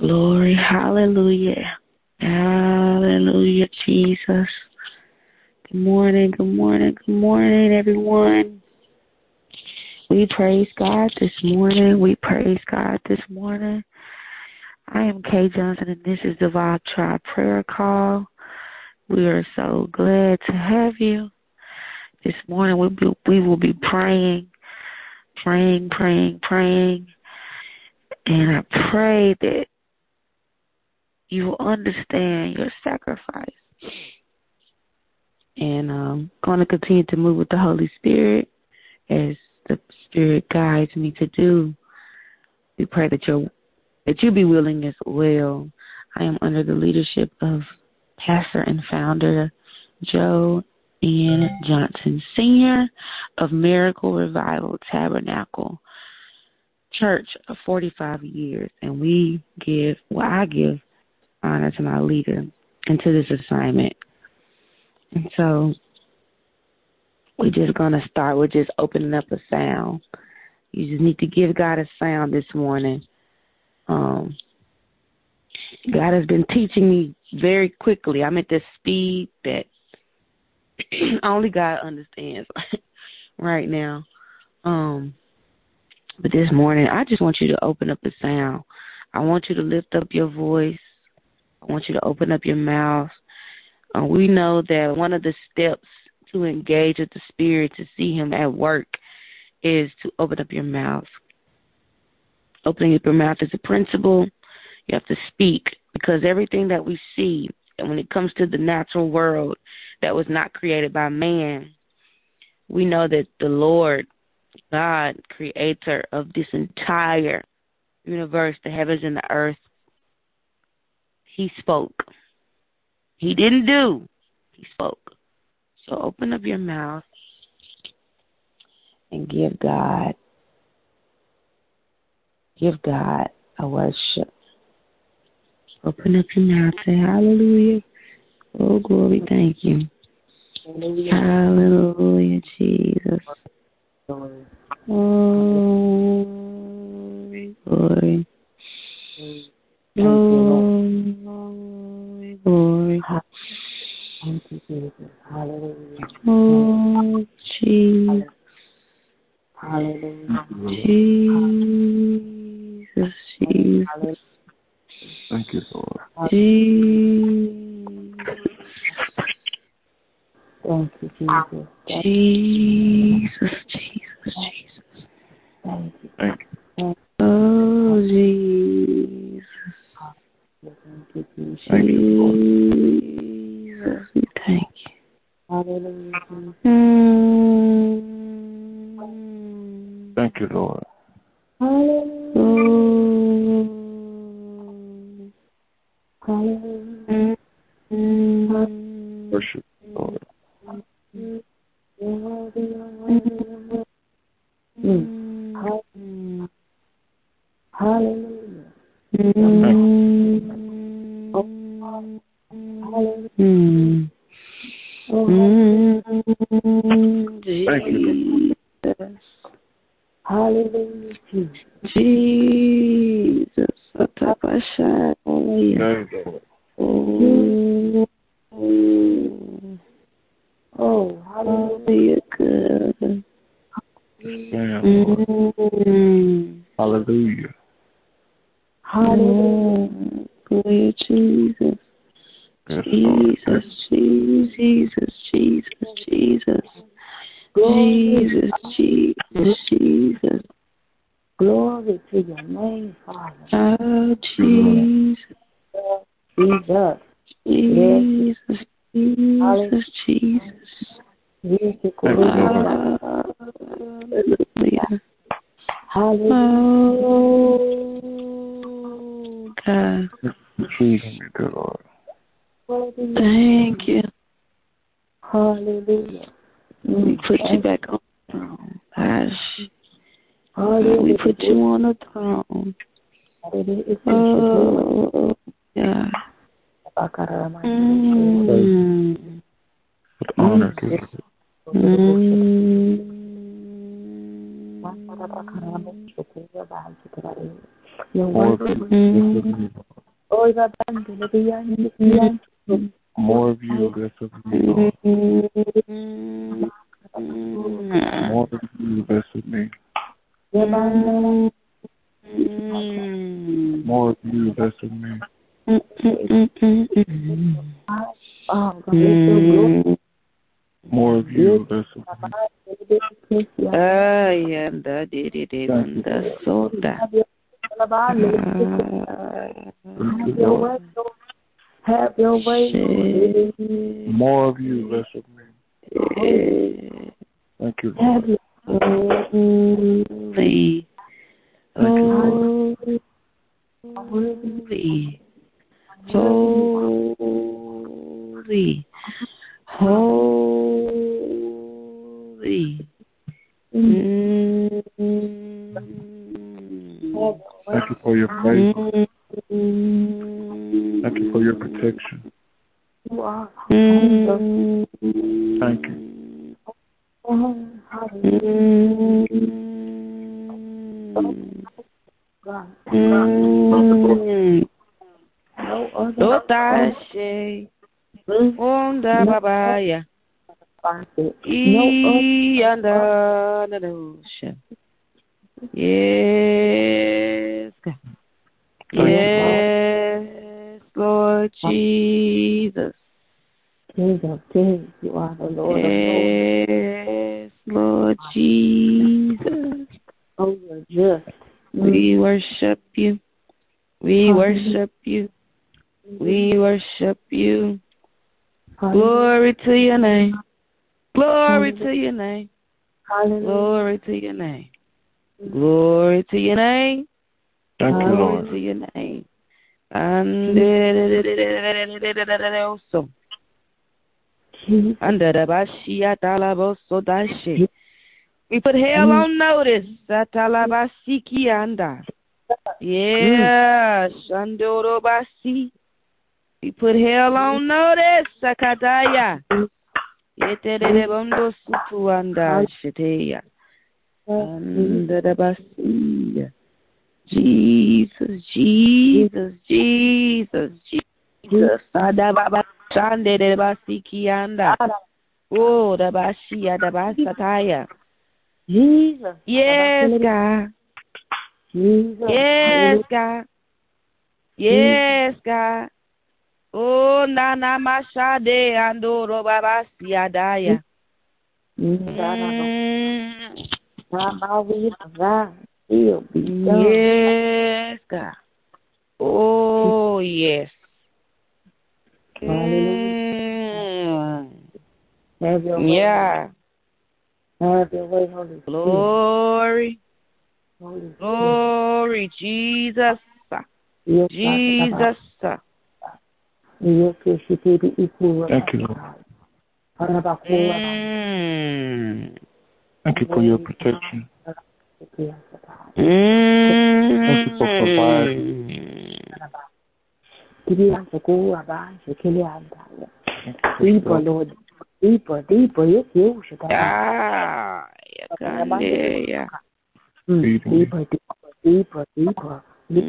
Glory. Hallelujah. Hallelujah, Jesus. Good morning. Good morning. Good morning, everyone. We praise God this morning. We praise God this morning. I am Kay Johnson, and this is the Vibe Tribe Prayer Call. We are so glad to have you. This morning we, be, we will be praying, praying, praying, praying. And I pray that you will understand your sacrifice. And I'm um, going to continue to move with the Holy Spirit as the Spirit guides me to do. We pray that you that you be willing as well. I am under the leadership of Pastor and Founder Joe N. Johnson Sr. of Miracle Revival Tabernacle Church of 45 years, and we give, well, I give honor to my leader and to this assignment. And so we're just going to start with just opening up a sound. You just need to give God a sound this morning. Um, God has been teaching me very quickly. I'm at the speed that only God understands right now. Um, but this morning, I just want you to open up a sound. I want you to lift up your voice. I want you to open up your mouth. Uh, we know that one of the steps to engage with the Spirit, to see Him at work, is to open up your mouth. Opening up your mouth is a principle. You have to speak because everything that we see, and when it comes to the natural world that was not created by man, we know that the Lord, God, creator of this entire universe, the heavens and the earth, he spoke. He didn't do, he spoke. So open up your mouth and give God give God a worship. Open up your mouth, say hallelujah. Oh glory, thank you. Hallelujah, hallelujah Jesus. Oh glory. Glory, glory. Thank you, Jesus. Hallelujah. Oh, Jesus. Hallelujah. Jesus, Jesus. Thank you, Lord. Jesus. Thank you, Jesus. Jesus, Jesus, Jesus. Jesus. Jesus, Jesus, Jesus. Jesus. Thank you, Lord. Hallelujah. Hallelujah. Holy, holy, holy. Mm. Thank you for your favor. Mm. Thank you for your protection. you are. Thank you. Mm. God. No other. Dotashe, onda babaya, Father. No other. ianda nadosha. Yes. Yes, Lord Jesus. King of kings, you are the Lord. Yes, Lord Jesus. Oh, you're just. We worship you. We worship you. We worship you. Glory to your name. Glory to your name. Glory to your name. Glory to your name. Thank you, Glory Lord. to your name. And We put hell mm. on notice. Satalabasiki anda. Mm. Yeah, Shandoro Basi. We put hell on notice. Sakataya. Yeterebondo Sutu anda Sheteya. Under Basi. Jesus, Jesus, Jesus, Jesus. Adababa Shande de Basiki anda. Oh, the Bashia, the Basataya. Jesus. Yes, God. Jesus. Yes, God. Yes, God. Oh, Nana Mashade Andoro Baba Siadaya. Yes, God. Oh, yes. Mm. Have your way. Yeah. Have your way, Holy Glory, Holy glory, Jesus, Yes, Jesus. Yes, yes, she did it equal. Thank you, Lord. Mm. Thank you for your protection. Thank you for providing. Mm. Kirianta kura ba, shekelianta. Thank you for Deeper, your- Lord. Deeper, deeper. Yes, yes, shekelianta. Ah, yakande, ya. Mm, Feeding. Deeper, deeper, deeper, deeper. Do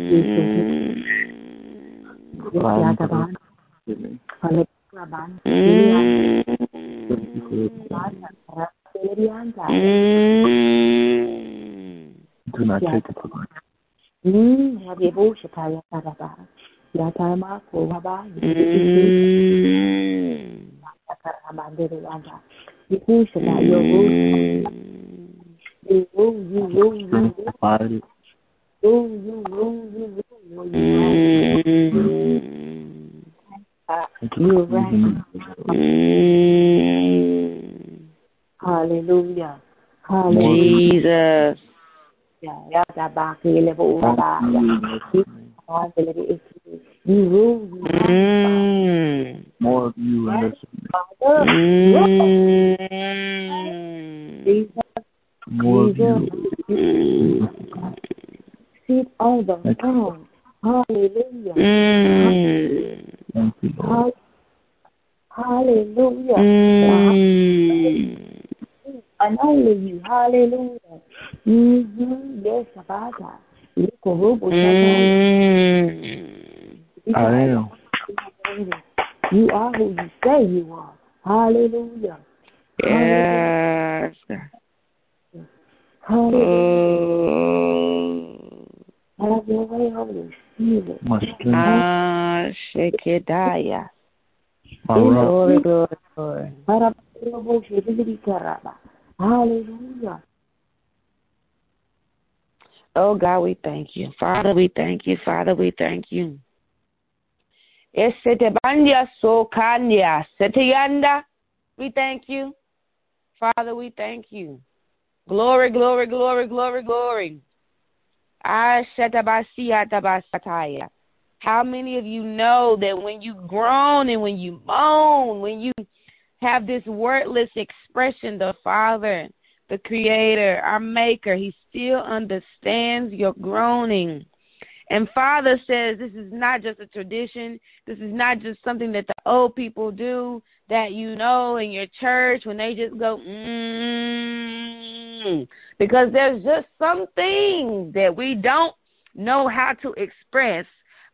not take it for granted. You rule. You rule, you rule, you rule, rule, you rule, you rule. Hallelujah. Jesus. Yata ba kele bo ura ba. You rule, you. Mm. More of you in this. of Mm. Jesus, More of you. Sit on the throne. Hallelujah. Mm. Thank you, Lord. Hallelujah. Mm. And only you. Hallelujah. Mm-hmm. Yes, Father. Yeko robo shaka. Mm. I am. You are who you say you are. Hallelujah. Yes. Hallelujah. Oh. Have your way, Holy Spirit. Ah, rock. Glory, glory, glory. Hallelujah. Oh God, we thank you. Father, we thank you. Father, we thank you. We thank you. Father, we thank you. Glory, glory, glory, glory, glory. How many of you know that when you groan and when you moan, when you have this wordless expression, the Father, the Creator, our Maker, He still understands your groaning. And Father says this is not just a tradition. This is not just something that the old people do that you know in your church when they just go, mm, because there's just some things that we don't know how to express,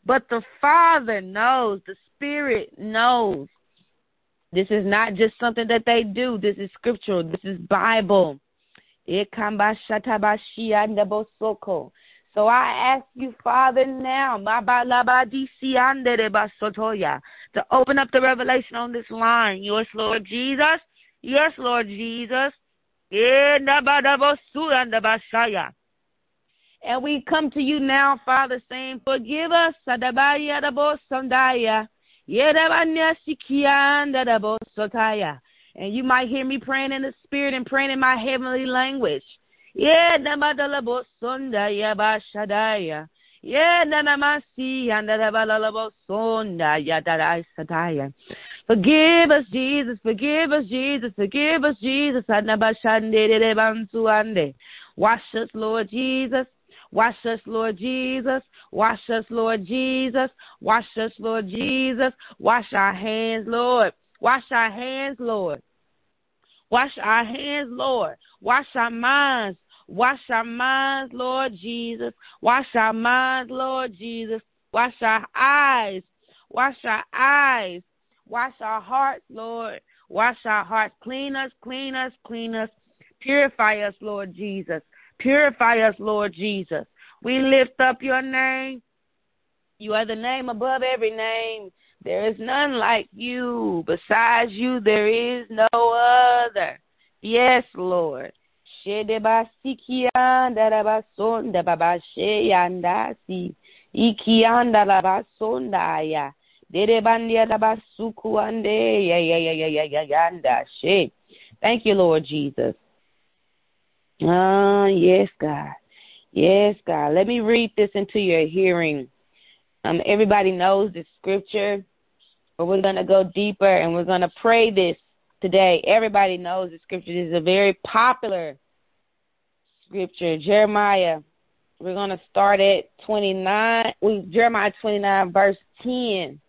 but the Father knows, the Spirit knows. This is not just something that they do. This is scriptural. This is Bible. So I ask you, Father, now, to open up the revelation on this line. Yes, Lord Jesus. Yes, Lord Jesus. Eh, and we come to you now, Father, saying, Forgive us. And you might hear me praying in the spirit and praying in my heavenly language. Yeah, namadalabosonda yabashadaya. Yeah, nanamasi andalabalabosonda yadaraisataya. Forgive us, Jesus. Forgive us, Jesus. Forgive us, Jesus. Anabashanderebansuande. Wash us, Lord Jesus. Wash us, Lord Jesus. Wash us, Lord Jesus. Wash us, Lord Jesus. Wash our hands, Lord. Wash our hands, Lord. Wash our hands, Lord. Wash our minds. Wash our minds, Lord Jesus. Wash our minds, Lord Jesus. Wash our eyes. Wash our eyes. Wash our hearts, Lord. Wash our hearts. Clean us, clean us, clean us. Purify us, Lord Jesus. Purify us, Lord Jesus. We lift up your name. You are the name above every name. There is none like you. Besides you, there is no other. Yes, Lord. Thank you, Lord Jesus. Ah, uh, yes, God. Yes, God. Let me read this into your hearing. Um, everybody knows the scripture, but we're going to go deeper and we're going to pray this today. Everybody knows the scripture. This is a very popular scripture. Jeremiah. We're going to start at 29. Jeremiah 29, verse 10.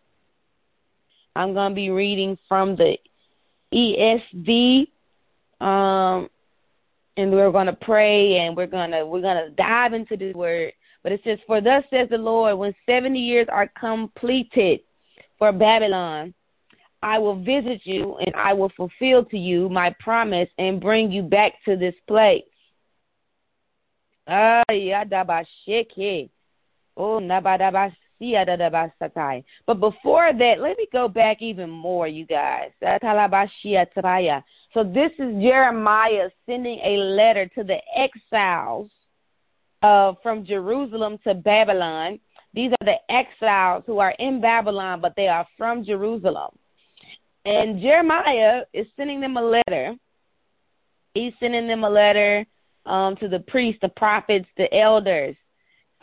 I'm going to be reading from the ESV. Um, and we're going to pray and we're going to we're going to dive into this word but it says for thus says the lord when 70 years are completed for babylon i will visit you and i will fulfill to you my promise and bring you back to this place but before that, let me go back even more, you guys. So this is Jeremiah sending a letter to the exiles uh, from Jerusalem to Babylon. These are the exiles who are in Babylon, but they are from Jerusalem. And Jeremiah is sending them a letter. He's sending them a letter um, to the priests, the prophets, the elders,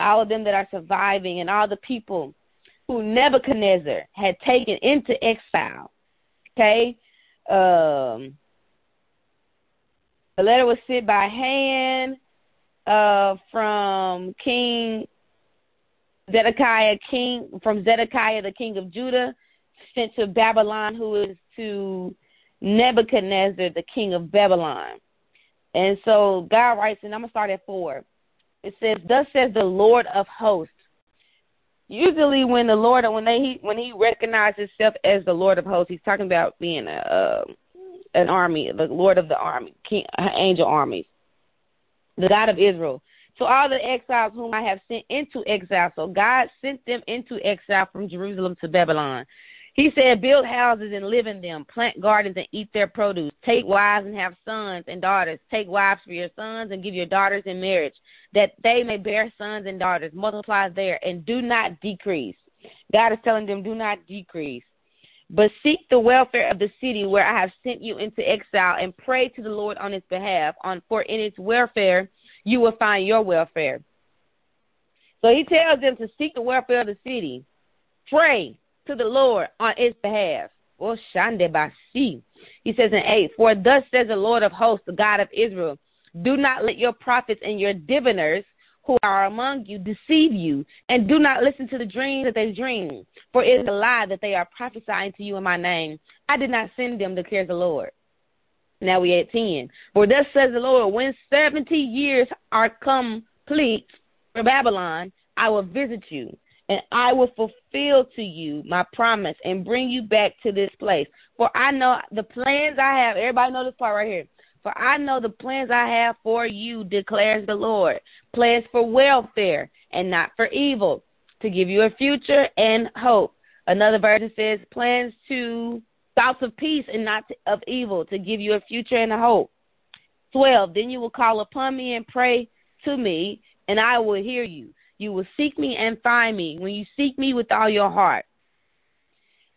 all of them that are surviving, and all the people who Nebuchadnezzar had taken into exile. Okay? Um, the letter was sent by hand uh, from King Zedekiah, king from Zedekiah, the king of Judah, sent to Babylon, who is to Nebuchadnezzar, the king of Babylon. And so God writes, and I'm gonna start at four. It says, "Thus says the Lord of hosts." usually when the Lord when they when he recognizes himself as the Lord of hosts, he's talking about being a uh, an army, the Lord of the army, king, angel armies, the God of Israel. So all the exiles whom I have sent into exile. So God sent them into exile from Jerusalem to Babylon. He said, Build houses and live in them, plant gardens and eat their produce, take wives and have sons and daughters, take wives for your sons and give your daughters in marriage, that they may bear sons and daughters, multiply there, and do not decrease. God is telling them, Do not decrease. But seek the welfare of the city where I have sent you into exile, and pray to the Lord on its behalf, on for in its welfare you will find your welfare. So he tells them to seek the welfare of the city. Pray to the Lord on its behalf. Oh, he says in 8, For thus says the Lord of hosts, the God of Israel, do not let your prophets and your diviners who are among you deceive you, and do not listen to the dreams that they dream, for it is a lie that they are prophesying to you in my name. I did not send them, declares the Lord. Now we at 10. For thus says the Lord, when 70 years are complete for Babylon, I will visit you, and I will fulfill to you my promise and bring you back to this place. For I know the plans I have. Everybody know this part right here. For I know the plans I have for you, declares the Lord. Plans for welfare and not for evil, to give you a future and hope. Another version says, plans to thoughts of peace and not of evil, to give you a future and a hope. 12. Then you will call upon me and pray to me, and I will hear you. You will seek me and find me when you seek me with all your heart.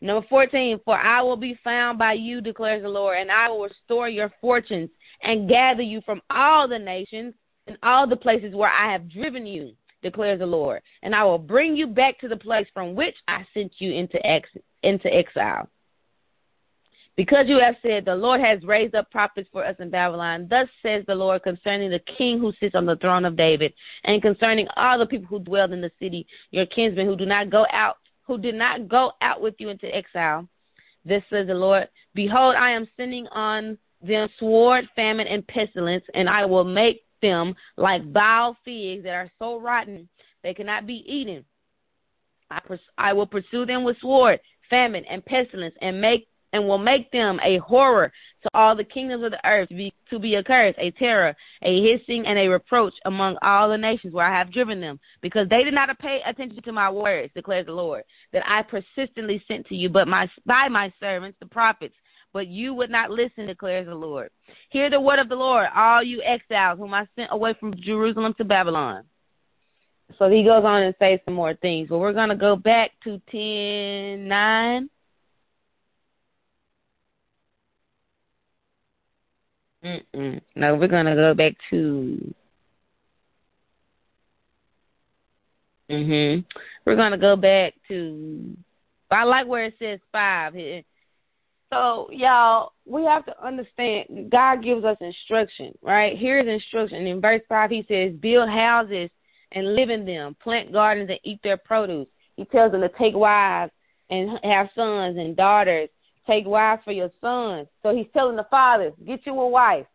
Number 14. For I will be found by you, declares the Lord, and I will restore your fortunes and gather you from all the nations and all the places where I have driven you, declares the Lord. And I will bring you back to the place from which I sent you into, ex- into exile. Because you have said, The Lord has raised up prophets for us in Babylon, thus says the Lord concerning the king who sits on the throne of David, and concerning all the people who dwell in the city, your kinsmen who do not go out, who did not go out with you into exile. This says the Lord, Behold, I am sending on them sword, famine, and pestilence, and I will make them like vile figs that are so rotten they cannot be eaten. I, pers- I will pursue them with sword, famine, and pestilence, and make and will make them a horror to all the kingdoms of the earth, to be, to be a curse, a terror, a hissing, and a reproach among all the nations where I have driven them, because they did not pay attention to my words, declares the Lord, that I persistently sent to you, but my by my servants, the prophets. But you would not listen, declares the Lord. Hear the word of the Lord, all you exiles whom I sent away from Jerusalem to Babylon. So he goes on and says some more things. But we're going to go back to 10 9. Mm-mm. No, we're gonna go back to. Mhm. We're gonna go back to. I like where it says five here. So y'all, we have to understand. God gives us instruction, right? Here's instruction in verse five. He says, "Build houses and live in them. Plant gardens and eat their produce." He tells them to take wives and have sons and daughters Take wives for your sons. So he's telling the fathers, get you a wife,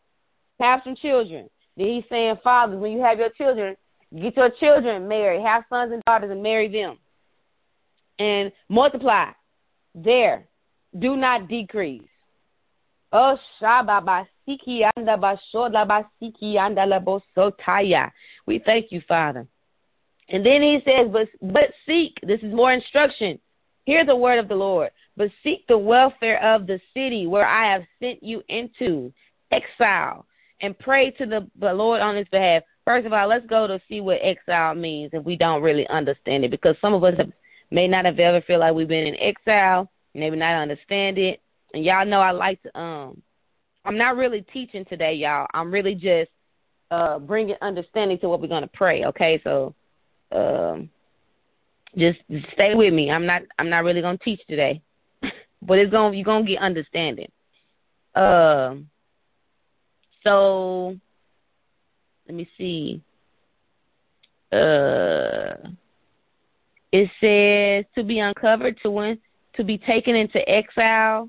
have some children. Then he's saying, fathers, when you have your children, get your children married, have sons and daughters, and marry them, and multiply. There, do not decrease. Oh, we thank you, Father. And then he says, but but seek. This is more instruction. Hear the word of the Lord but seek the welfare of the city where I have sent you into exile and pray to the, Lord on his behalf. First of all, let's go to see what exile means if we don't really understand it, because some of us have, may not have ever feel like we've been in exile, maybe not understand it. And y'all know I like to um, I'm not really teaching today, y'all. I'm really just uh bringing understanding to what we're gonna pray. Okay, so um, just stay with me. I'm not I'm not really gonna teach today but it's gonna you're gonna get understanding. Um. Uh, so let me see. Uh, it says to be uncovered, to win, to be taken into exile.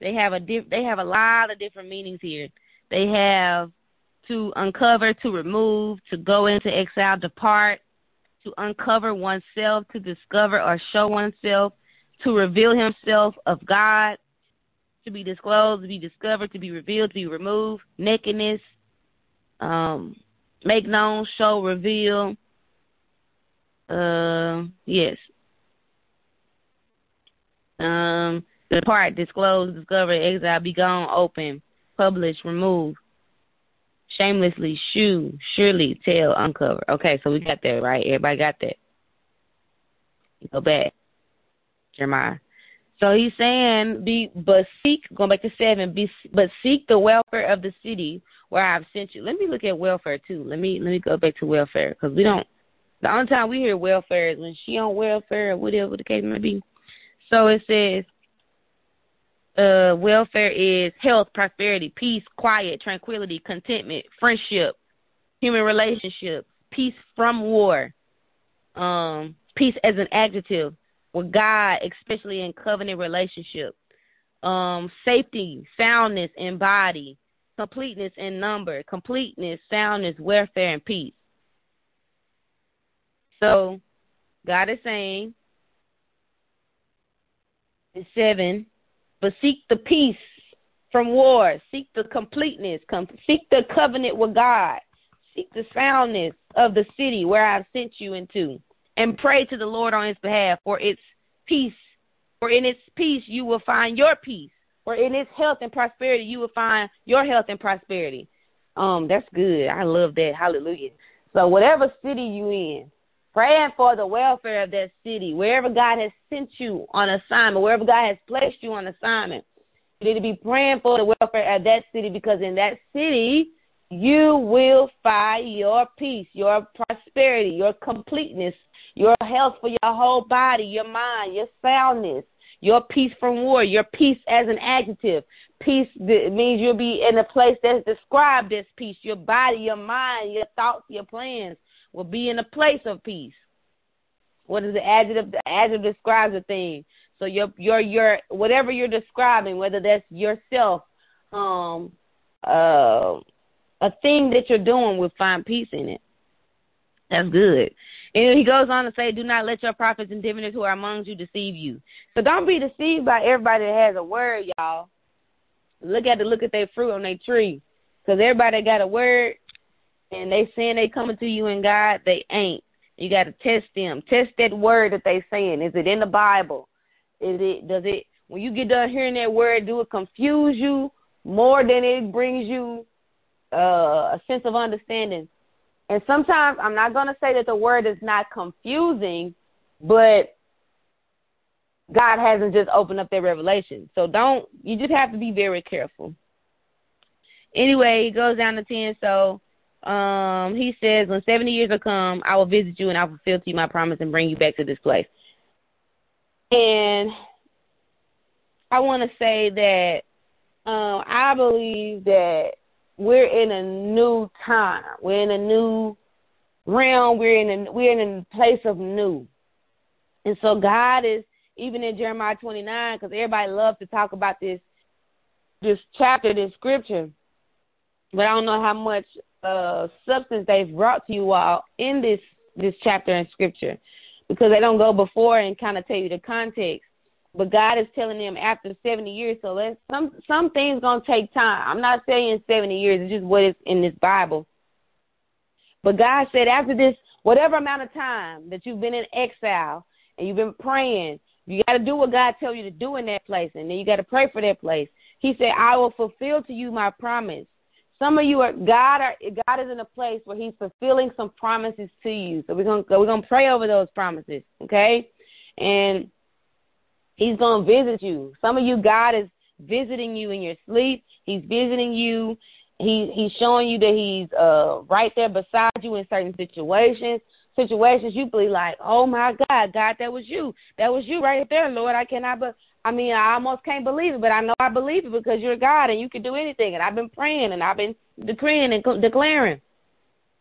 They have a diff, they have a lot of different meanings here. They have to uncover, to remove, to go into exile, depart, to uncover oneself, to discover or show oneself, to reveal himself of God, to be disclosed, to be discovered, to be revealed, to be removed, nakedness, um, make known, show, reveal. Uh, yes. Um, depart, disclose, discover, exile, be gone, open, publish, remove, shamelessly, shew, surely, tell, uncover. Okay, so we got that right. Everybody got that. Go back, Jeremiah. So he's saying, be but seek going back to seven. Be but seek the welfare of the city where I've sent you. Let me look at welfare too. Let me let me go back to welfare because we don't. The only time we hear welfare is when she on welfare or whatever the case may be. So it says, uh, welfare is health, prosperity, peace, quiet, tranquility, contentment, friendship, human relationships, peace from war, um, peace as an adjective with God, especially in covenant relationship, um, safety, soundness in body, completeness in number, completeness, soundness, welfare, and peace. So God is saying in seven, but seek the peace from war, seek the completeness, seek the covenant with God, seek the soundness of the city where I've sent you into, and pray to the Lord on His behalf for its peace. For in its peace you will find your peace. For in its health and prosperity you will find your health and prosperity. Um, that's good. I love that. Hallelujah. So whatever city you in, praying for the welfare of that city, wherever God has sent you on assignment, wherever God has placed you on assignment. You need to be praying for the welfare of that city because in that city, you will find your peace, your prosperity, your completeness, your health for your whole body, your mind, your soundness, your peace from war, your peace as an adjective. Peace means you'll be in a place that's described as peace. Your body, your mind, your thoughts, your plans will be in a place of peace. What is the adjective? The adjective describes a thing. So your your your whatever you're describing, whether that's yourself, um, uh, a thing that you're doing will find peace in it. That's good. And he goes on to say, Do not let your prophets and diviners who are among you deceive you. So don't be deceived by everybody that has a word, y'all. Look at the look at their fruit on their tree. Because everybody got a word and they saying they coming to you in God, they ain't. You got to test them. Test that word that they saying. Is it in the Bible? Is it does it when you get done hearing that word, do it confuse you more than it brings you uh, a sense of understanding? And sometimes I'm not going to say that the word is not confusing, but God hasn't just opened up their revelation. So don't you just have to be very careful. Anyway, it goes down to ten. So um, he says, When 70 years will come, I will visit you and I will fulfill to you my promise and bring you back to this place. And I want to say that um, I believe that we're in a new time. We're in a new realm. We're in a, we're in a place of new. And so God is even in Jeremiah 29 because everybody loves to talk about this this chapter, this scripture. But I don't know how much uh, substance they've brought to you all in this this chapter in scripture because they don't go before and kind of tell you the context. But God is telling them after 70 years, so let some some things gonna take time. I'm not saying 70 years; it's just what is in this Bible. But God said after this, whatever amount of time that you've been in exile and you've been praying, you got to do what God tells you to do in that place, and then you got to pray for that place. He said, "I will fulfill to you my promise." Some of you are God. Are, God is in a place where He's fulfilling some promises to you. So we're gonna we're gonna pray over those promises, okay? And He's gonna visit you. Some of you, God is visiting you in your sleep. He's visiting you. He He's showing you that He's uh right there beside you in certain situations. Situations you believe like, oh my God, God, that was you. That was you right there, Lord. I cannot but I mean, I almost can't believe it, but I know I believe it because you're God and you can do anything. And I've been praying and I've been decreeing and declaring.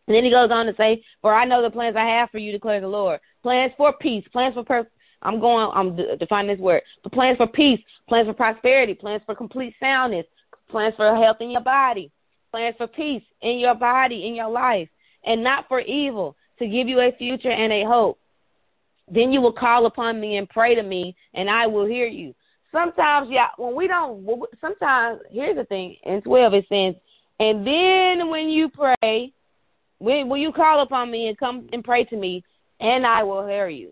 And then he goes on to say, "For I know the plans I have for you," declares the Lord. Plans for peace, plans for purpose. I'm going. I'm defining this word. But plans for peace, plans for prosperity, plans for complete soundness, plans for health in your body, plans for peace in your body, in your life, and not for evil, to give you a future and a hope. Then you will call upon me and pray to me, and I will hear you. Sometimes, yeah, when we don't, sometimes, here's the thing in 12 it says, and then when you pray, when, when you call upon me and come and pray to me, and I will hear you.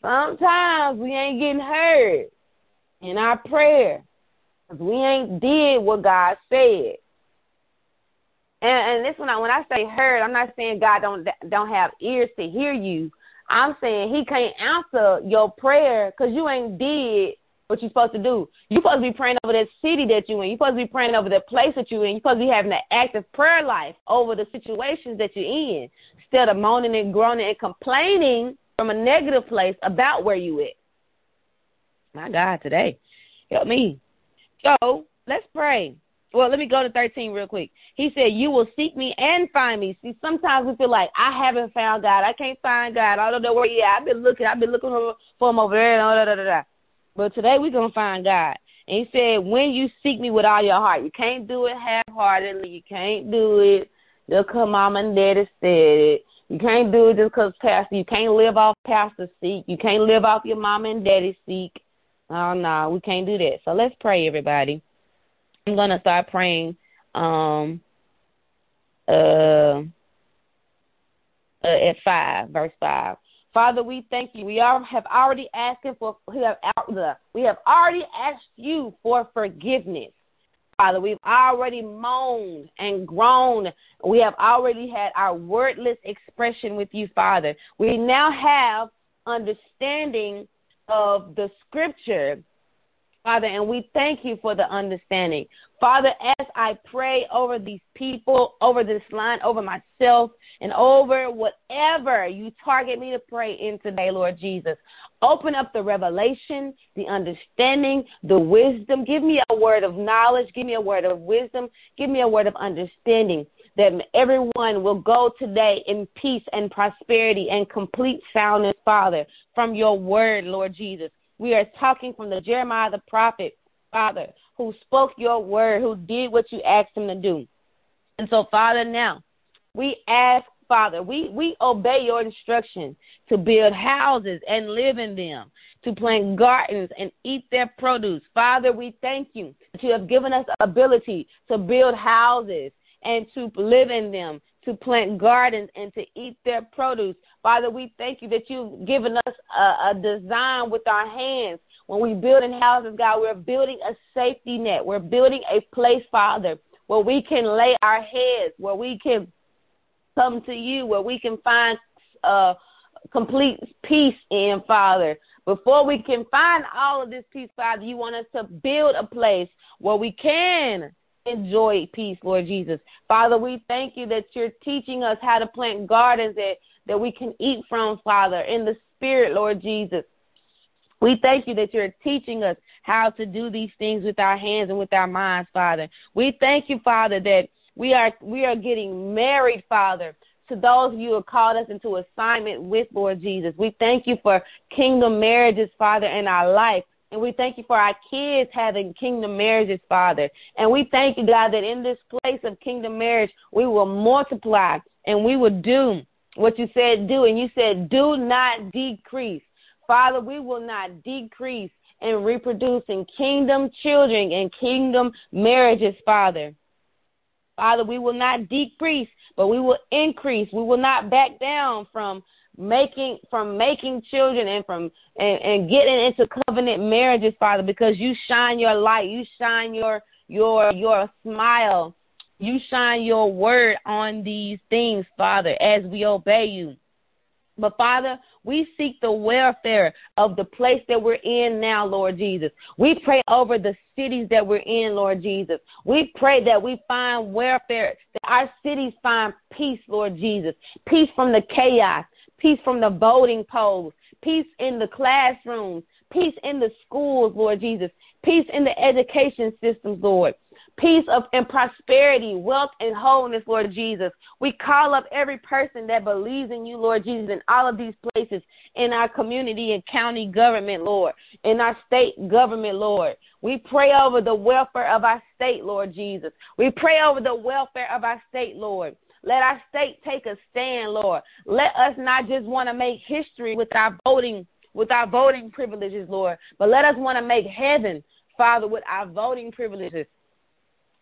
Sometimes we ain't getting heard in our prayer because we ain't did what God said. And, and this when I when I say heard, I'm not saying God don't don't have ears to hear you. I'm saying He can't answer your prayer because you ain't did what you're supposed to do. You're supposed to be praying over that city that you're in. You're supposed to be praying over that place that you're in. You're supposed to be having an active prayer life over the situations that you're in instead of moaning and groaning and complaining from a negative place about where you at. My God, today. Help me. So let's pray. Well, let me go to 13 real quick. He said, You will seek me and find me. See, sometimes we feel like I haven't found God. I can't find God. I don't know where he at. I've been looking. I've been looking for him over there. Da, da, da, da. But today we're going to find God. And he said, When you seek me with all your heart, you can't do it half heartedly. You can't do it just because mom and daddy said it. You can't do it just because pastor. You can't live off pastor seek. You can't live off your mom and daddy seek. Oh, no, we can't do that. So let's pray, everybody. I'm to start praying um, uh, uh, at 5, verse 5. Father, we thank you. We are, have already asked for we have we have already asked you for forgiveness. Father, we've already moaned and groaned. We have already had our wordless expression with you, Father. We now have understanding of the scripture Father, and we thank you for the understanding. Father, as I pray over these people, over this line, over myself, and over whatever you target me to pray in today, Lord Jesus, open up the revelation, the understanding, the wisdom. Give me a word of knowledge. Give me a word of wisdom. Give me a word of understanding that everyone will go today in peace and prosperity and complete soundness, Father, from your word, Lord Jesus. We are talking from the Jeremiah the prophet, Father, who spoke your word, who did what you asked him to do. And so, Father, now we ask, Father, we, we obey your instruction to build houses and live in them, to plant gardens and eat their produce. Father, we thank you that you have given us ability to build houses and to live in them, to plant gardens and to eat their produce. Father, we thank you that you've given us a, a design with our hands. When we build in houses, God, we're building a safety net. We're building a place, Father, where we can lay our heads, where we can come to you, where we can find uh, complete peace in, Father. Before we can find all of this peace, Father, you want us to build a place where we can enjoy peace, Lord Jesus. Father, we thank you that you're teaching us how to plant gardens that, that we can eat from, Father, in the Spirit, Lord Jesus. We thank you that you're teaching us how to do these things with our hands and with our minds, Father. We thank you, Father, that we are we are getting married, Father, to those of you who have called us into assignment with Lord Jesus. We thank you for kingdom marriages, Father, in our life. And we thank you for our kids having kingdom marriages, Father. And we thank you, God, that in this place of kingdom marriage, we will multiply and we will do what you said do. And you said, do not decrease. Father, we will not decrease in reproducing kingdom children and kingdom marriages, Father. Father, we will not decrease, but we will increase. We will not back down from making from making children and from and, and getting into covenant marriages, Father, because you shine your light, you shine your your your smile, you shine your word on these things, Father, as we obey you. But Father, we seek the welfare of the place that we're in now, Lord Jesus. We pray over the cities that we're in, Lord Jesus. We pray that we find welfare, that our cities find peace, Lord Jesus. Peace from the chaos, peace from the voting polls, peace in the classrooms, peace in the schools, Lord Jesus, peace in the education systems, Lord. Peace of and prosperity, wealth and wholeness, Lord Jesus. We call up every person that believes in you, Lord Jesus, in all of these places, in our community and county government, Lord, in our state government, Lord. We pray over the welfare of our state, Lord Jesus. We pray over the welfare of our state, Lord. Let our state take a stand, Lord. Let us not just want to make history with our voting with our voting privileges, Lord, but let us want to make heaven, Father, with our voting privileges.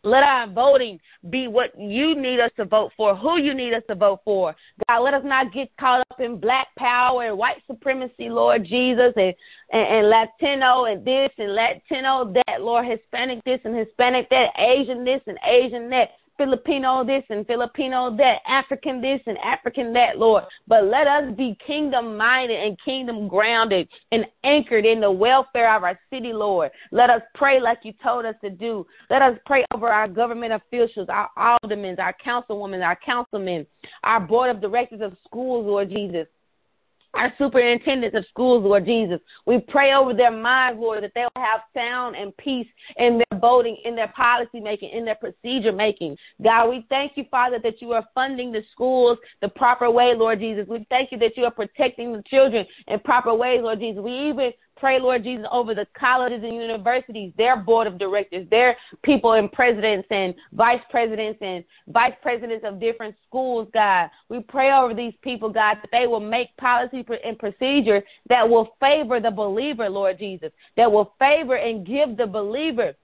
Let our voting be what you need us to vote for, who you need us to vote for. God, let us not get caught up in black power and white supremacy, Lord Jesus, and, and, and Latino and this and Latino that, Lord, Hispanic this and Hispanic that, Asian this and Asian that. Filipino this and Filipino that, African this and African that, Lord. But let us be kingdom minded and kingdom grounded and anchored in the welfare of our city, Lord. Let us pray like you told us to do. Let us pray over our government officials, our aldermen, our councilwomen, our councilmen, our board of directors of schools, Lord Jesus our superintendents of schools, Lord Jesus. We pray over their minds, Lord, that they'll have sound and peace in their voting, in their policy making, in their procedure making. God, we thank you, Father, that you are funding the schools the proper way, Lord Jesus. We thank you that you are protecting the children in proper ways, Lord Jesus. We even pray, Lord Jesus, over the colleges and universities, their board of directors, their people and presidents and vice presidents and vice presidents of different schools, God. We pray over these people, God, that they will make policy and procedure that will favor the believer, Lord Jesus, that will favor and give the believer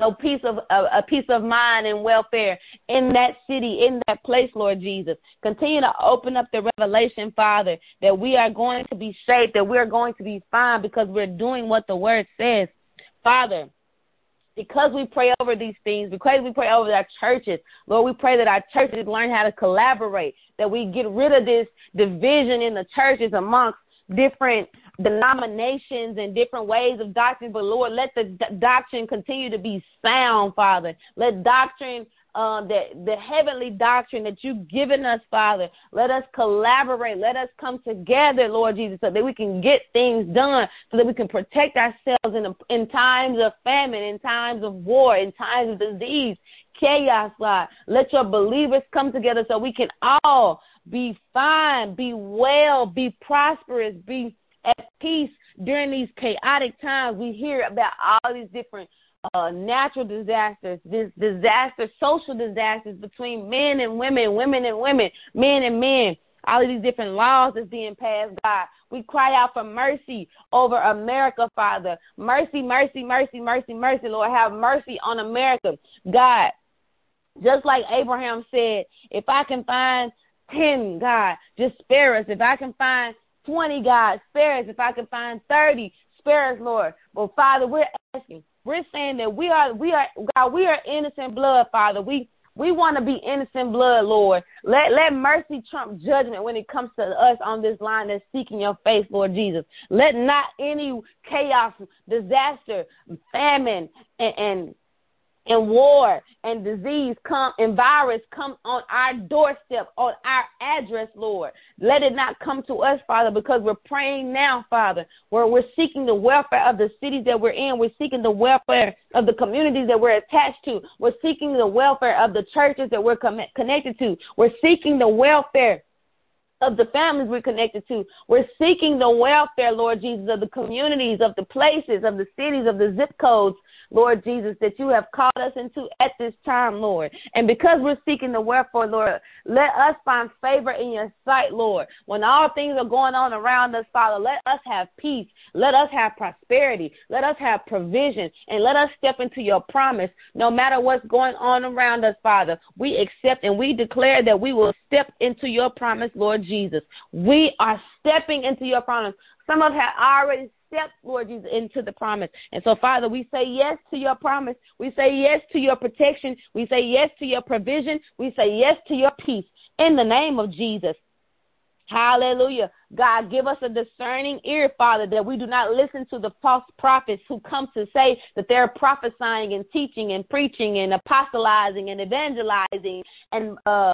a peace of a, a peace of mind and welfare in that city, in that place, Lord Jesus. Continue to open up the revelation, Father, that we are going to be safe, that we're going to be fine because we're doing what the word says. Father, because we pray over these things, because we pray over our churches, Lord, we pray that our churches learn how to collaborate, that we get rid of this division in the churches amongst different denominations and different ways of doctrine, but Lord, let the doctrine continue to be sound, Father. Let doctrine uh, the the heavenly doctrine that you've given us, Father. Let us collaborate. Let us come together, Lord Jesus, so that we can get things done, so that we can protect ourselves in in times of famine, in times of war, in times of disease, chaos, God. Let your believers come together so we can all be fine, be well, be prosperous, be at peace during these chaotic times. We hear about all these different uh, natural disasters, this disaster, social disasters between men and women, women and women, men and men. All of these different laws that's being passed, God. We cry out for mercy over America, Father. Mercy, mercy, mercy, mercy, mercy, Lord. Have mercy on America. God, just like Abraham said, if I can find 10, God, just spare us. If I can find 20, God, spare us. If I can find 30, spare us, Lord. But Father, we're asking, we're saying that we are, we are, God, we are innocent blood, Father. We, we want to be innocent blood, Lord. Let let mercy trump judgment when it comes to us on this line that's seeking your face, Lord Jesus. Let not any chaos, disaster, famine, and, and and war and disease come and virus come on our doorstep, on our address, Lord. Let it not come to us, Father, because we're praying now, Father, where we're seeking the welfare of the cities that we're in. We're seeking the welfare of the communities that we're attached to. We're seeking the welfare of the churches that we're connected to. We're seeking the welfare of the families we're connected to. We're seeking the welfare, Lord Jesus, of the communities, of the places, of the cities, of the zip codes, Lord Jesus, that you have called us into at this time, Lord. And because we're seeking the wherefore, Lord, let us find favor in your sight, Lord. When all things are going on around us, Father, let us have peace. Let us have prosperity. Let us have provision. And let us step into your promise no matter what's going on around us, Father. We accept and we declare that we will step into your promise, Lord Jesus. We are stepping into your promise. Some of us have already stepped, Lord Jesus, into the promise. And so, Father, we say yes to your promise. We say yes to your protection. We say yes to your provision. We say yes to your peace in the name of Jesus. Hallelujah. God, give us a discerning ear, Father, that we do not listen to the false prophets who come to say that they're prophesying and teaching and preaching and apostolizing and evangelizing and uh,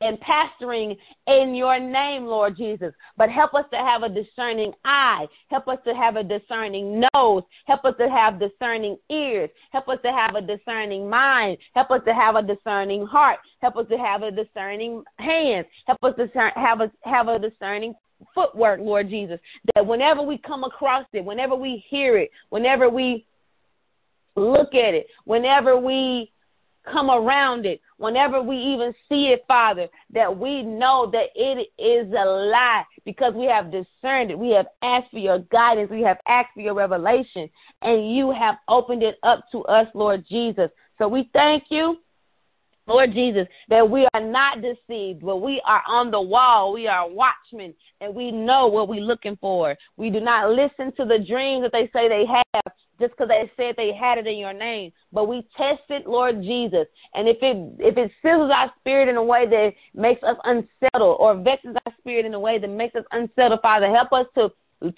and pastoring in your name, Lord Jesus. But help us to have a discerning eye. Help us to have a discerning nose. Help us to have discerning ears. Help us to have a discerning mind. Help us to have a discerning heart. Help us to have a discerning hands. Help us to have a have a discerning footwork, Lord Jesus. That whenever we come across it, whenever we hear it, whenever we look at it, whenever we come around it, whenever we even see it, Father, that we know that it is a lie because we have discerned it. We have asked for your guidance. We have asked for your revelation, and you have opened it up to us, Lord Jesus. So we thank you. Lord Jesus, that we are not deceived, but we are on the wall. We are watchmen, and we know what we're looking for. We do not listen to the dreams that they say they have just because they said they had it in your name. But we test it, Lord Jesus. And if it if it sizzles our spirit in a way that makes us unsettled or vexes our spirit in a way that makes us unsettled, Father, help us to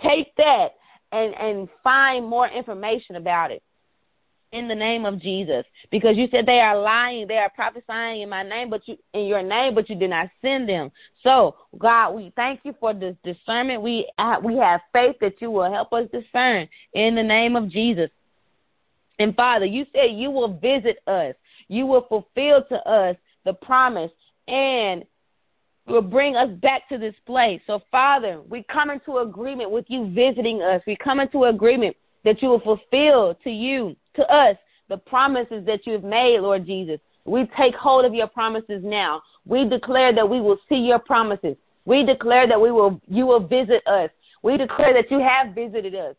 take that and and find more information about it in the name of Jesus. Because you said they are lying, they are prophesying in my name, but you in your name, but you did not send them. So, God, we thank you for this discernment. We uh, we have faith that you will help us discern in the name of Jesus. And Father, you said you will visit us. You will fulfill to us the promise and will bring us back to this place. So, Father, we come into agreement with you visiting us. We come into agreement that you will fulfill to you to us the promises that you have made, Lord Jesus. We take hold of your promises now. We declare that we will see your promises. We declare that we will you will visit us. We declare that you have visited us.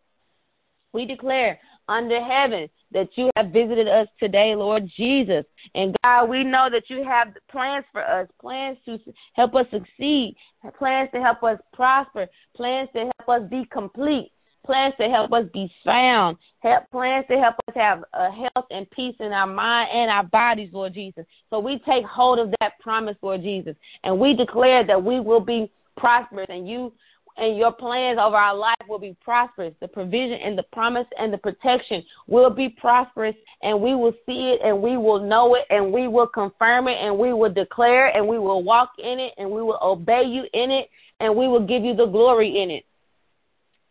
We declare under heaven that you have visited us today, Lord Jesus. And God, we know that you have plans for us, plans to help us succeed, plans to help us prosper, plans to help us be complete plans to help us be sound, help plans to help us have a health and peace in our mind and our bodies, Lord Jesus. So we take hold of that promise, Lord Jesus, and we declare that we will be prosperous and you and your plans over our life will be prosperous. The provision and the promise and the protection will be prosperous, and we will see it and we will know it and we will confirm it and we will declare and we will walk in it and we will obey you in it and we will give you the glory in it.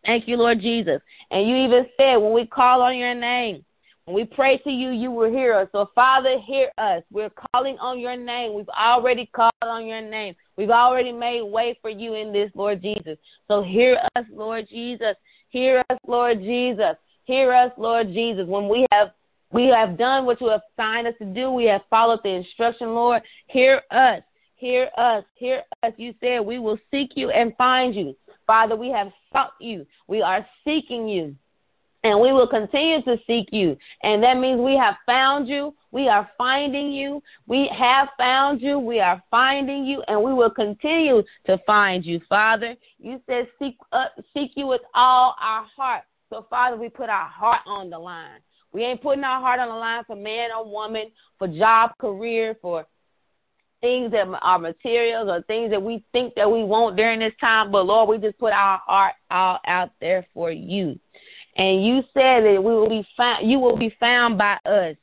Thank you, Lord Jesus. And you even said when we call on your name, when we pray to you, you will hear us. So, Father, hear us. We're calling on your name. We've already called on your name. We've already made way for you in this, Lord Jesus. So, hear us, Lord Jesus. Hear us, Lord Jesus. Hear us, Lord Jesus. When we have we have done what you have signed us to do, we have followed the instruction, Lord. Hear us. Hear us. Hear us. You said we will seek you and find you. Father, we have sought you. We are seeking you. And we will continue to seek you. And that means we have found you. We are finding you. We have found you. We are finding you. And we will continue to find you, Father. You said seek, uh, seek you with all our heart. So, Father, we put our heart on the line. We ain't putting our heart on the line for man or woman, for job, career, for things that are materials or things that we think that we want during this time, but Lord, we just put our heart all out there for you. And you said that we will be found you will be found by us.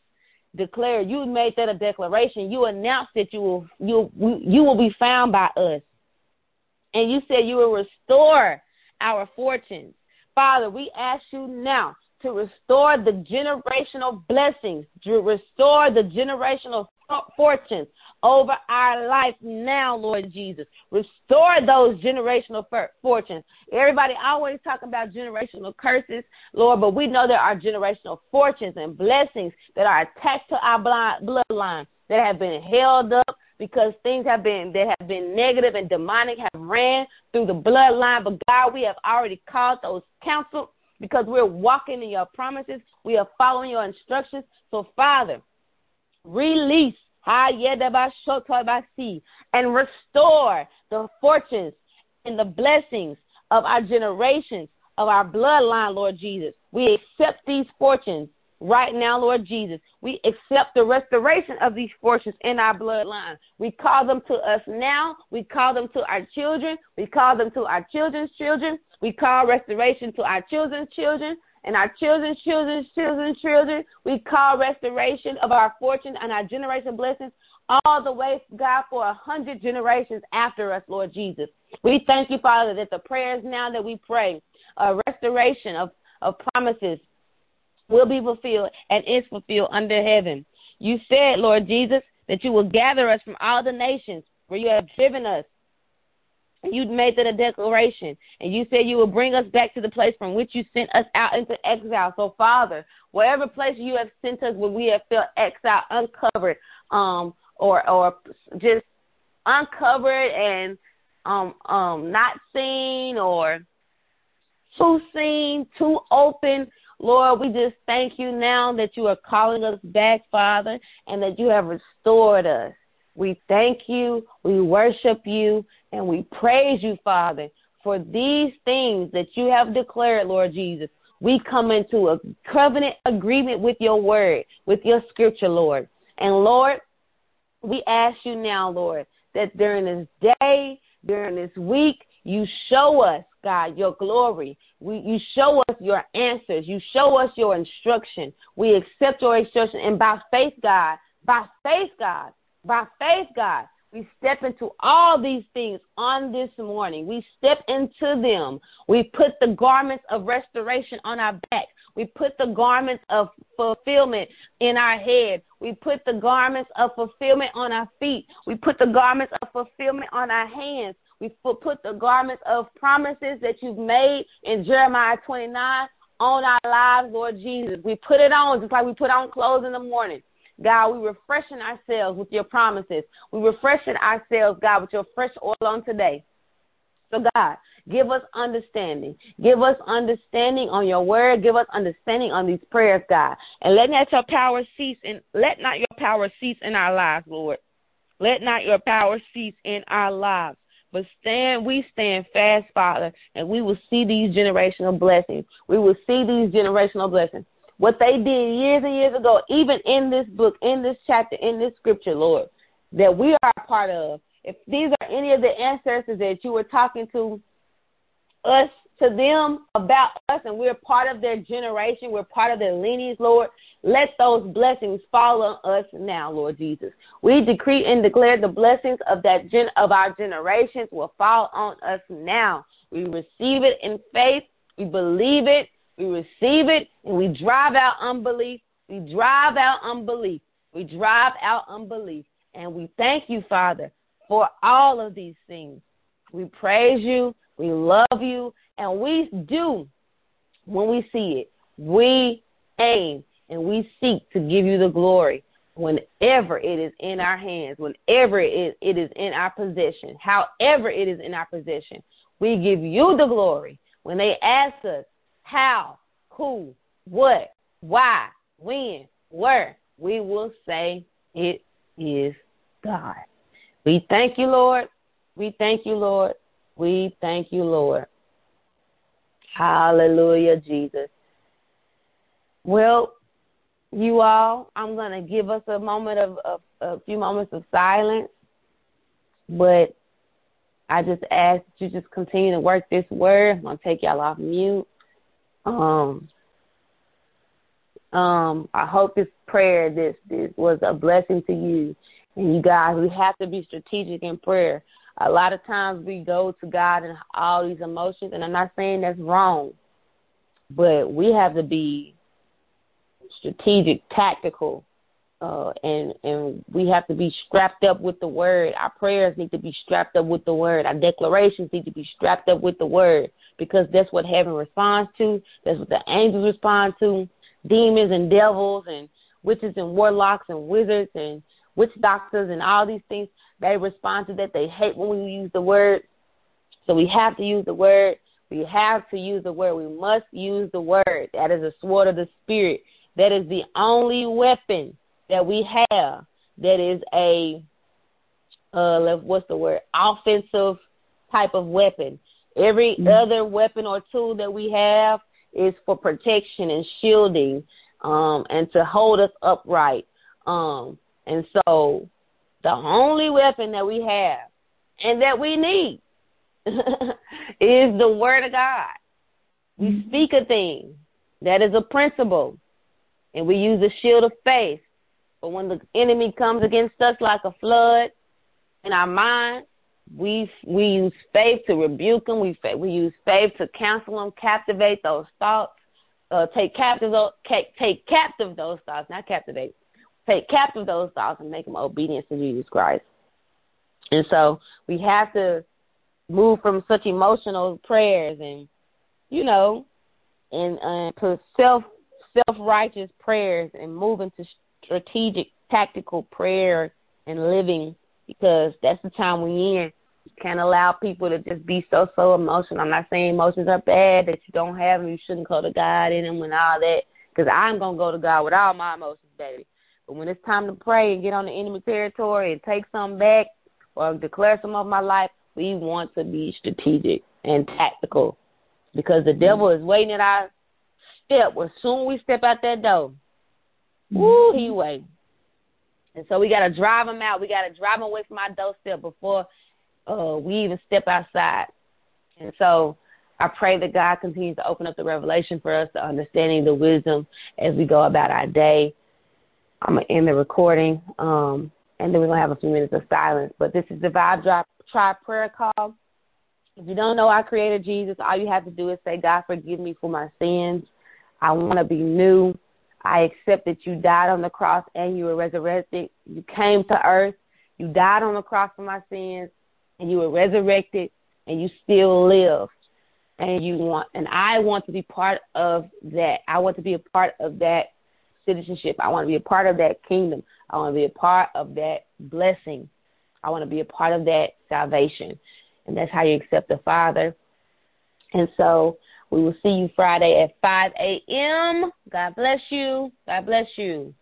Declare you made that a declaration. You announced that you will you you will be found by us. And you said you will restore our fortunes. Father, we ask you now to restore the generational blessings, to restore the generational fortunes over our life now, Lord Jesus. Restore those generational fortunes. Everybody always talk about generational curses, Lord, but we know there are generational fortunes and blessings that are attached to our bloodline that have been held up because things have been that have been negative and demonic have ran through the bloodline. But God, we have already called those counsel because we're walking in your promises. We are following your instructions. So, Father, release and restore the fortunes and the blessings of our generations, of our bloodline, Lord Jesus. We accept these fortunes right now, Lord Jesus. We accept the restoration of these fortunes in our bloodline. We call them to us now. We call them to our children. We call them to our children's children. We call restoration to our children's children and our children's children's children's children. We call restoration of our fortune and our generation blessings all the way, God, for a hundred generations after us, Lord Jesus. We thank you, Father, that the prayers now that we pray, a restoration of, of promises will be fulfilled and is fulfilled under heaven. You said, Lord Jesus, that you will gather us from all the nations where you have driven us You made that a declaration, and you said you will bring us back to the place from which you sent us out into exile. So, Father, wherever place you have sent us where we have felt exile, uncovered, um, or or just uncovered and um um not seen or too seen, too open. Lord, we just thank you now that you are calling us back, Father, and that you have restored us. We thank you, we worship you, and we praise you, Father, for these things that you have declared, Lord Jesus. We come into a covenant agreement with your word, with your scripture, Lord. And Lord, we ask you now, Lord, that during this day, during this week, you show us, God, your glory. We, you show us your answers. You show us your instruction. We accept your instruction. And by faith, God, by faith, God, by faith, God, we step into all these things on this morning. We step into them. We put the garments of restoration on our back. We put the garments of fulfillment in our head. We put the garments of fulfillment on our feet. We put the garments of fulfillment on our hands. We put the garments of promises that you've made in Jeremiah 29 on our lives, Lord Jesus. We put it on just like we put on clothes in the morning. God, we refreshing ourselves with your promises. We refreshing ourselves, God, with your fresh oil on today. So, God, give us understanding. Give us understanding on your word. Give us understanding on these prayers, God. And let not your power cease and let not your power cease in our lives, Lord. Let not your power cease in our lives. But stand, we stand fast, Father, and we will see these generational blessings. We will see these generational blessings what they did years and years ago, even in this book, in this chapter, in this scripture, Lord, that we are a part of. If these are any of the ancestors that you were talking to us, to them about us, and we're part of their generation, we're part of their lineage, Lord, let those blessings fall on us now, Lord Jesus. We decree and declare the blessings of that gen- of our generations will fall on us now. We receive it in faith. We believe it. We receive it and we drive out unbelief. We drive out unbelief. We drive out unbelief. And we thank you, Father, for all of these things. We praise you. We love you. And we do, when we see it, we aim and we seek to give you the glory whenever it is in our hands, whenever it is in our possession, however it is in our possession. We give you the glory. When they ask us, how, who, what, why, when, where, we will say it is God. We thank you, Lord. We thank you, Lord. We thank you, Lord. Hallelujah, Jesus. Well, you all, I'm going to give us a moment of, of a few moments of silence, but I just ask that you just continue to work this word. I'm going to take y'all off mute. Um, um, I hope this prayer, this this was a blessing to you. And you guys, we have to be strategic in prayer. A lot of times we go to God and all these emotions, and I'm not saying that's wrong, but we have to be strategic, tactical, uh, and and we have to be strapped up with the word. Our prayers need to be strapped up with the word. Our declarations need to be strapped up with the word because that's what heaven responds to. That's what the angels respond to. Demons and devils and witches and warlocks and wizards and witch doctors and all these things they respond to that. They hate when we use the word. So we have to use the word. We have to use the word. We must use the word. That is a sword of the spirit. That is the only weapon that we have that is a uh what's the word offensive type of weapon. Every mm-hmm. other weapon or tool that we have is for protection and shielding um and to hold us upright. Um and so the only weapon that we have and that we need is the word of God. We mm-hmm. speak a thing. That is a principle. And we use the shield of faith but when the enemy comes against us like a flood in our mind, we we use faith to rebuke them. We we use faith to counsel them, captivate those thoughts, uh, take captive take captive those thoughts, not captivate, take captive those thoughts and make them obedient to Jesus Christ. And so we have to move from such emotional prayers and you know and uh, to self self righteous prayers and move into strategic tactical prayer and living because that's the time we in. You can't allow people to just be so so emotional. I'm not saying emotions are bad that you don't have them. You shouldn't go to God in them and all that. Because I'm gonna go to God with all my emotions, baby. But when it's time to pray and get on the enemy territory and take some back or declare some of my life, we want to be strategic and tactical because the devil is waiting at our step. As soon as we step out that door, mm-hmm. woo, he waiting. And so we got to drive him out. We got to drive him away from our doorstep before uh, we even step outside. And so I pray that God continues to open up the revelation for us, the understanding, the wisdom as we go about our day. I'm going to end the recording, um, and then we're going to have a few minutes of silence. But this is the Vibe Drop Tribe Prayer Call. If you don't know our Creator Jesus, all you have to do is say, God, forgive me for my sins. I want to be new. I accept that you died on the cross and you were resurrected. You came to earth. You died on the cross for my sins and you were resurrected and you still live. And you want and I want to be part of that. I want to be a part of that citizenship. I want to be a part of that kingdom. I want to be a part of that blessing. I want to be a part of that salvation. And that's how you accept the Father. And so we will see you Friday at 5 a.m. God bless you. God bless you.